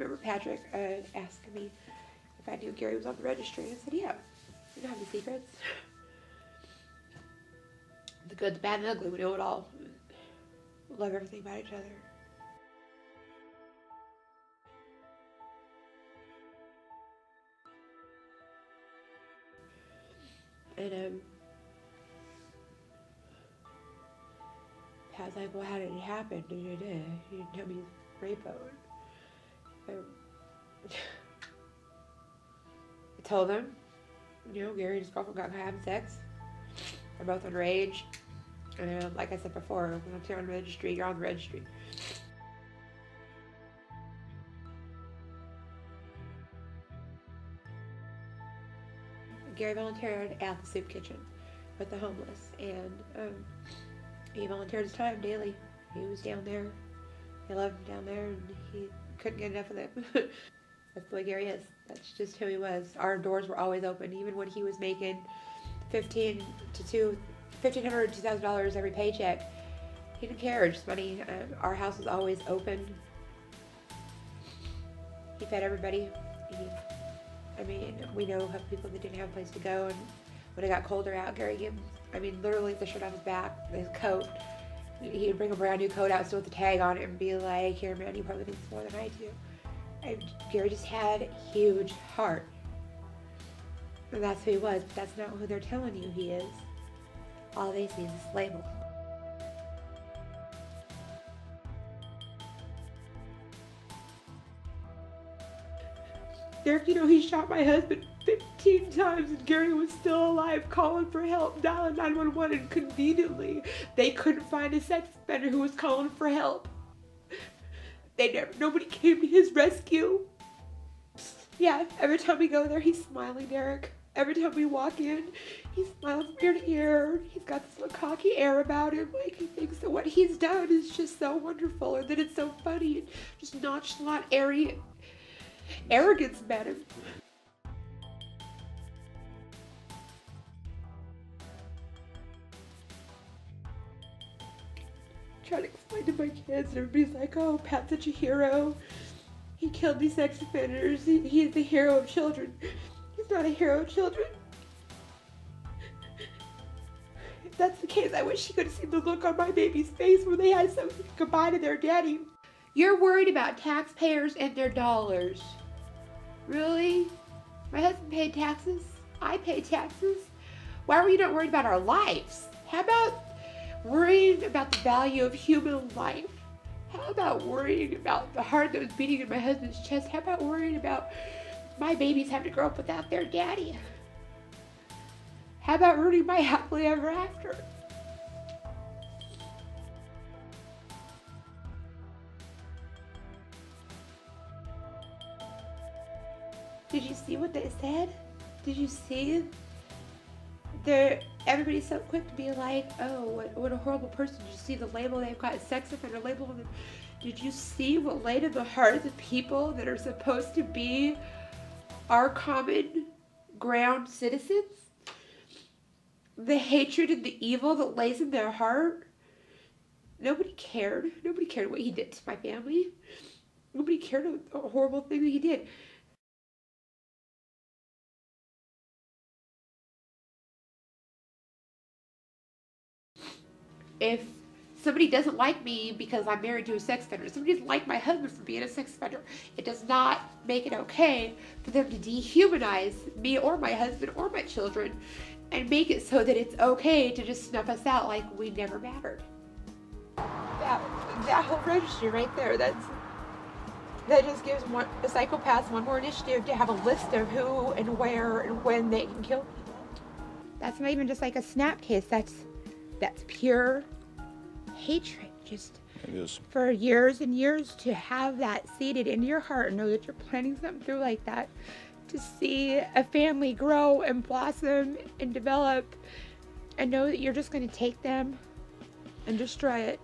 remember Patrick uh, asking me if I knew Gary was on the registry. I said, yeah. We don't have any secrets. The good, the bad, and the ugly. We know it all. We love everything about each other. And um, Pat's like, well, how did it happen? Da, da, da. He didn't tell me he's I told them, you know, Gary and his girlfriend got having sex. They're both underage. And like I said before, when you're on the registry, you're on the registry. Gary volunteered at the soup kitchen with the homeless, and um, he volunteered his time daily. He was down there. He loved him down there, and he couldn't get enough of them. That's the way Gary is. That's just who he was. Our doors were always open, even when he was making fifteen to two, fifteen hundred, two thousand dollars every paycheck. He didn't care. Just money. Uh, our house was always open. He fed everybody. He, I mean, we know of people that didn't have a place to go, and when it got colder out, Gary gave, I mean, literally the shirt off his back, his coat. He'd bring a brand new coat out still with the tag on it and be like, "Here, man, you probably think more than I do." Gary just had a huge heart. And that's who he was, but that's not who they're telling you he is. All they see is this label. Derek, you know, he shot my husband 15 times and Gary was still alive calling for help, dialing 911 and conveniently they couldn't find a sex offender who was calling for help. They never, nobody came to his rescue. Yeah, every time we go there, he's smiling, Derek. Every time we walk in, he smiles ear to ear. He's got this little cocky air about him, like he thinks that what he's done is just so wonderful, or that it's so funny, and just nonchalant, airy arrogance him. Trying to explain to my kids, everybody's like, "Oh, Pat's such a hero. He killed these sex offenders. He, he's the hero of children." He's not a hero of children. If that's the case, I wish you could have seen the look on my baby's face when they had something goodbye to their daddy. You're worried about taxpayers and their dollars. Really? My husband paid taxes. I pay taxes. Why were you not worried about our lives? How about worrying about the value of human life? How about worrying about the heart that was beating in my husband's chest? How about worrying about my babies having to grow up without their daddy? How about ruining my happily ever after? Did you see what they said? Did you see? They're, everybody's so quick to be like, oh, what, what a horrible person. Did you see the label they've got, sex offender label? Did you see what laid in the hearts of the people that are supposed to be our common ground citizens? The hatred and the evil that lays in their heart? Nobody cared. Nobody cared what he did to my family. Nobody cared a horrible thing that he did. If somebody doesn't like me because I'm married to a sex offender, somebody doesn't like my husband for being a sex offender, it does not make it okay for them to dehumanize me or my husband or my children and make it so that it's okay to just snuff us out like we never mattered. That, that whole registry right there, that's that just gives one, the psychopaths one more initiative to have a list of who and where and when they can kill people. That's not even just like a snap case. That's that's pure hatred. Just for years and years to have that seated in your heart and know that you're planning something through like that. To see a family grow and blossom and develop and know that you're just going to take them and destroy it.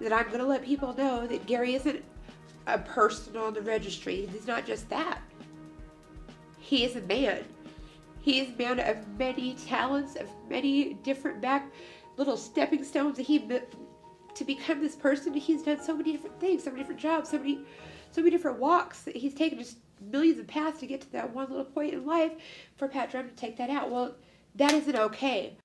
That I'm going to let people know that Gary isn't a person on the registry. He's not just that. He is a man. He is a man of many talents, of many different back. little stepping stones that he to become this person. He's done so many different things, so many different jobs, so many, so many different walks. He's taken just millions of paths to get to that one little point in life. For Pat Drum to take that out, well, that isn't okay.